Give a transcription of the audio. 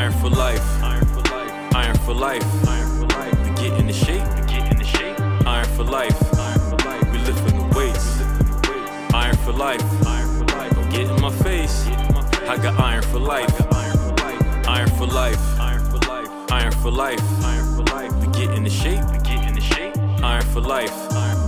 Iron for life. Iron for life. Iron for life. Iron for life. We get in the shape. We get in the shape. Iron for life. Iron for life. We lifting the weights. Iron for life. Iron for life. Don't get in my face. I got iron for life. Iron for life. Iron for life. Iron for life. Iron for life. Iron for life. We get in the shape. We get in the shape. Iron for life. Iron